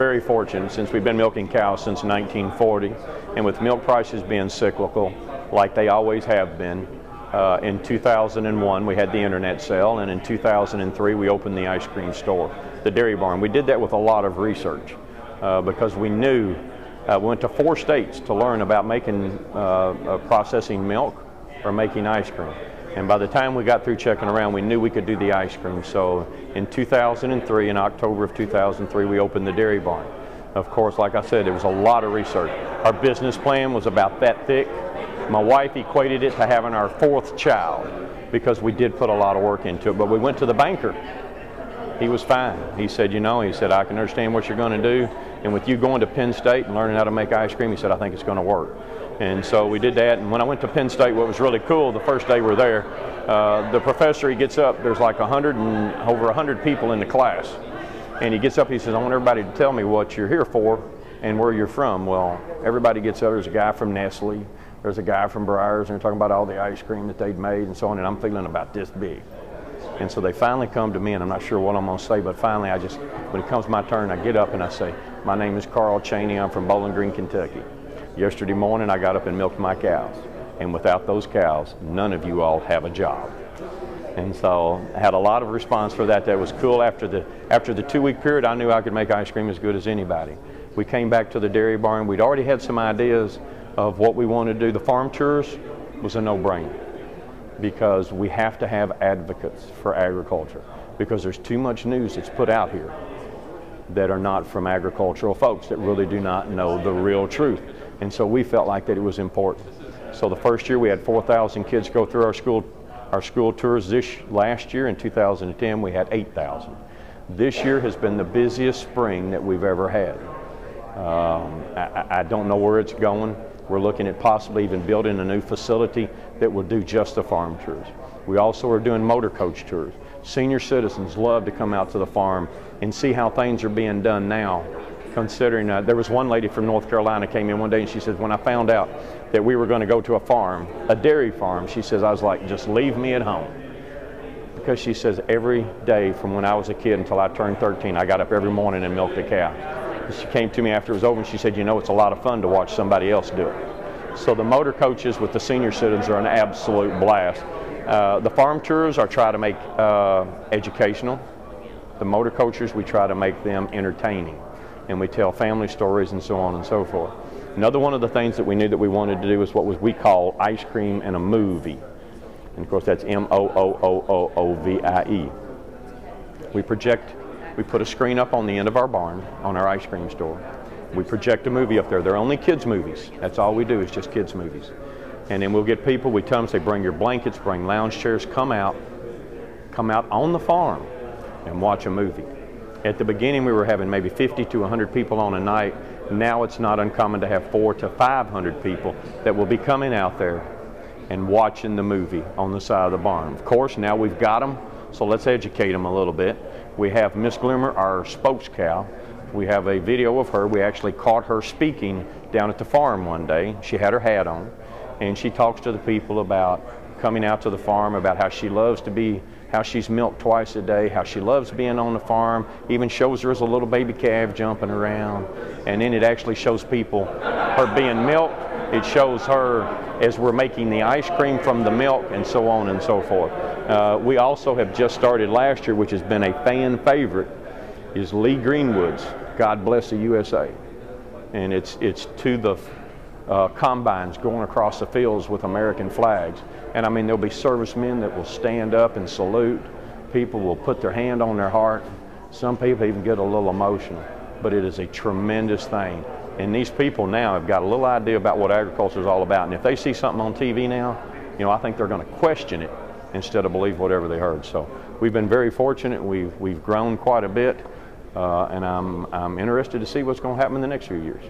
Very fortunate since we've been milking cows since 1940, and with milk prices being cyclical, like they always have been, uh, in 2001 we had the internet sale, and in 2003 we opened the ice cream store, the Dairy Barn. We did that with a lot of research uh, because we knew uh, we went to four states to learn about making uh, uh, processing milk or making ice cream. And by the time we got through checking around, we knew we could do the ice cream. So in 2003, in October of 2003, we opened the dairy barn. Of course, like I said, it was a lot of research. Our business plan was about that thick. My wife equated it to having our fourth child because we did put a lot of work into it. But we went to the banker. He was fine. He said, you know, he said, I can understand what you're going to do. And with you going to Penn State and learning how to make ice cream, he said, I think it's going to work. And so we did that. And when I went to Penn State, what was really cool, the first day we are there, uh, the professor, he gets up, there's like a 100 and over a 100 people in the class. And he gets up, he says, I want everybody to tell me what you're here for and where you're from. Well, everybody gets up. There's a guy from Nestle, there's a guy from Breyers, and they're talking about all the ice cream that they'd made and so on. And I'm feeling about this big. And so they finally come to me, and I'm not sure what I'm going to say, but finally I just, when it comes my turn, I get up and I say, My name is Carl Chaney. I'm from Bowling Green, Kentucky. Yesterday morning, I got up and milked my cows. And without those cows, none of you all have a job. And so I had a lot of response for that. That was cool. After the, after the two week period, I knew I could make ice cream as good as anybody. We came back to the dairy barn. We'd already had some ideas of what we wanted to do. The farm tours was a no brainer because we have to have advocates for agriculture because there's too much news that's put out here that are not from agricultural folks that really do not know the real truth. And so we felt like that it was important. So the first year we had 4,000 kids go through our school, our school tours. This last year in 2010 we had 8,000. This year has been the busiest spring that we've ever had. Um, I, I don't know where it's going. We're looking at possibly even building a new facility that will do just the farm tours. We also are doing motor coach tours. Senior citizens love to come out to the farm and see how things are being done now considering uh, there was one lady from North Carolina came in one day and she says, when I found out that we were going to go to a farm, a dairy farm, she says, I was like, just leave me at home. Because she says, every day from when I was a kid until I turned 13, I got up every morning and milked a cow. She came to me after it was over and she said, you know, it's a lot of fun to watch somebody else do it. So the motor coaches with the senior citizens are an absolute blast. Uh, the farm tours are try to make uh, educational. The motor coaches, we try to make them entertaining and we tell family stories and so on and so forth. Another one of the things that we knew that we wanted to do is what was we call ice cream and a movie. And of course that's M-O-O-O-O-O-V-I-E. We project, we put a screen up on the end of our barn on our ice cream store. We project a movie up there. They're only kids movies. That's all we do is just kids movies. And then we'll get people, we tell them, say, bring your blankets, bring lounge chairs, come out, come out on the farm and watch a movie. At the beginning, we were having maybe 50 to 100 people on a night. Now it's not uncommon to have four to 500 people that will be coming out there and watching the movie on the side of the barn. Of course, now we've got them, so let's educate them a little bit. We have Miss Glimmer, our spokes cow. We have a video of her. We actually caught her speaking down at the farm one day. She had her hat on, and she talks to the people about coming out to the farm, about how she loves to be how she's milked twice a day, how she loves being on the farm, even shows her as a little baby calf jumping around. And then it actually shows people her being milked. It shows her as we're making the ice cream from the milk and so on and so forth. Uh, we also have just started last year, which has been a fan favorite, is Lee Greenwood's God Bless the USA. And it's, it's to the uh, combines going across the fields with American flags. And I mean, there'll be servicemen that will stand up and salute. People will put their hand on their heart. Some people even get a little emotional. But it is a tremendous thing. And these people now have got a little idea about what agriculture is all about. And if they see something on TV now, you know, I think they're going to question it instead of believe whatever they heard. So we've been very fortunate. We've, we've grown quite a bit. Uh, and I'm, I'm interested to see what's going to happen in the next few years.